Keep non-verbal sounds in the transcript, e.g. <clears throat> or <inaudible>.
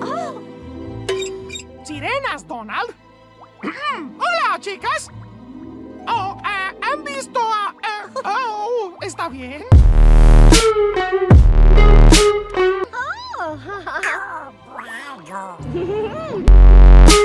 Ah. Sirenas, Donald. <clears throat> Hola, chicas. Oh, eh, ¿han visto a... eh, oh, ¿está bien? Oh. <laughs> <laughs>